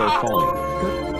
are falling.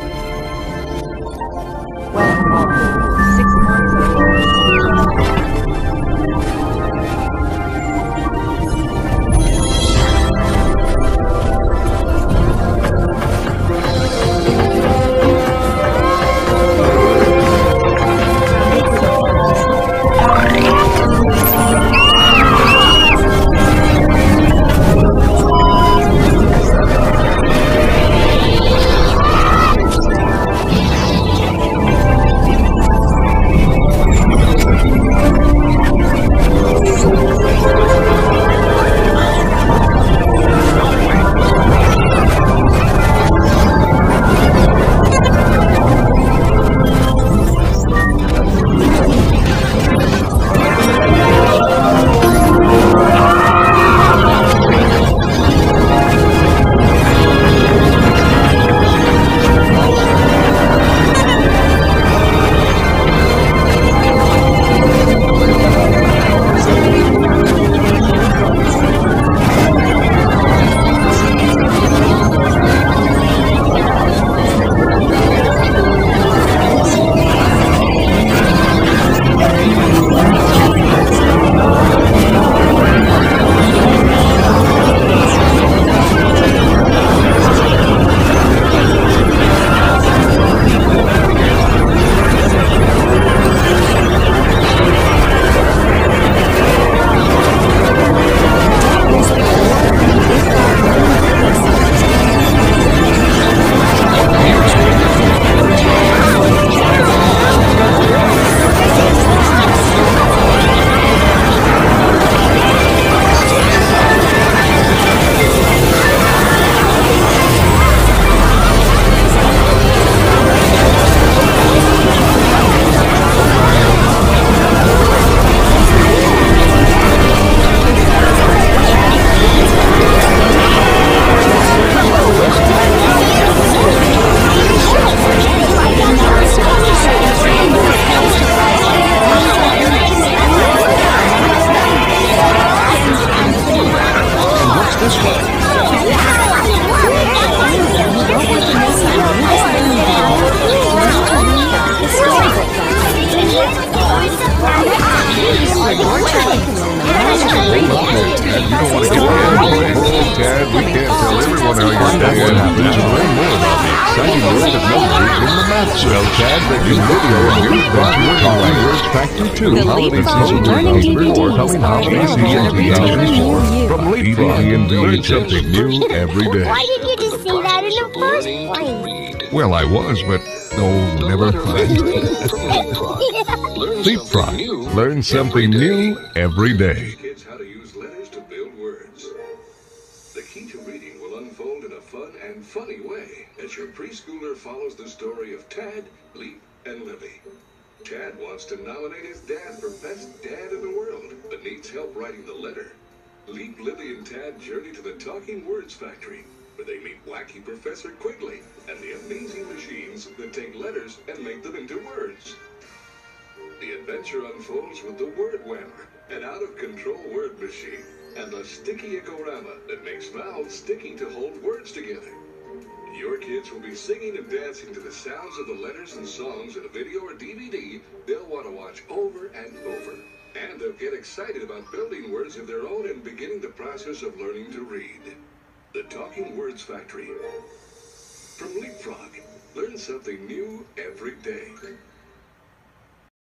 Dad, we can't tell everyone how your day is. Please learn more about the exciting world of numbers in the Math Cell Tad that you video and new in Language Factor 2 Holiday Season Learning 2004 DVD. coming out season 2004 from Leapfrog. Learn something new every day. Why did you just say that in the first place? Well, I was, but oh, never mind. Leapfrog. Learn something new every day. Words. The key to reading will unfold in a fun and funny way as your preschooler follows the story of Tad, Leap, and Lily. Tad wants to nominate his dad for best dad in the world, but needs help writing the letter. Leap, Lily, and Tad journey to the Talking Words Factory, where they meet wacky Professor Quigley and the amazing machines that take letters and make them into words. The adventure unfolds with the Word Whammer, an out-of-control word machine, and the Sticky Ekorama that makes mouths sticky to hold words together. Your kids will be singing and dancing to the sounds of the letters and songs in a video or DVD they'll want to watch over and over. And they'll get excited about building words of their own and beginning the process of learning to read. The Talking Words Factory. From Leapfrog, learn something new every day.